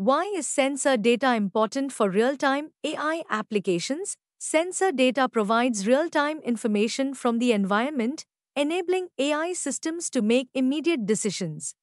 Why is sensor data important for real time AI applications? Sensor data provides real time information from the environment, enabling AI systems to make immediate decisions.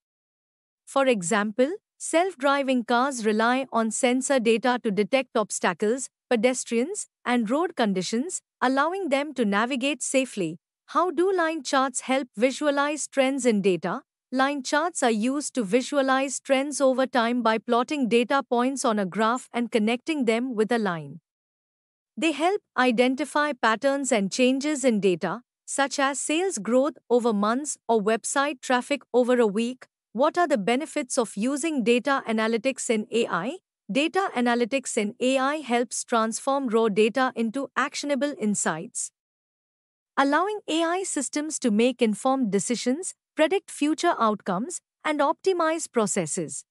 For example, self driving cars rely on sensor data to detect obstacles, pedestrians, and road conditions, allowing them to navigate safely. How do line charts help visualize trends in data? Line charts are used to visualize trends over time by plotting data points on a graph and connecting them with a line. They help identify patterns and changes in data, such as sales growth over months or website traffic over a week. What are the benefits of using data analytics in AI? Data analytics in AI helps transform raw data into actionable insights, allowing AI systems to make informed decisions predict future outcomes, and optimize processes.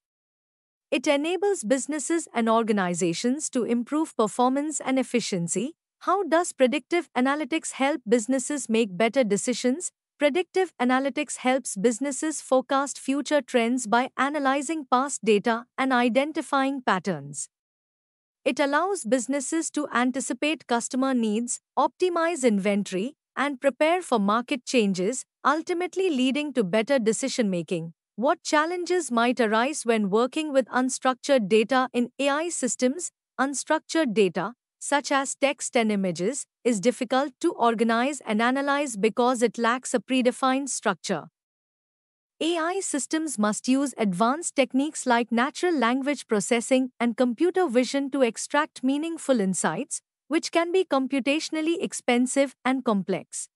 It enables businesses and organizations to improve performance and efficiency. How does predictive analytics help businesses make better decisions? Predictive analytics helps businesses forecast future trends by analyzing past data and identifying patterns. It allows businesses to anticipate customer needs, optimize inventory, and prepare for market changes, ultimately leading to better decision making. What challenges might arise when working with unstructured data in AI systems? Unstructured data, such as text and images, is difficult to organize and analyze because it lacks a predefined structure. AI systems must use advanced techniques like natural language processing and computer vision to extract meaningful insights, which can be computationally expensive and complex.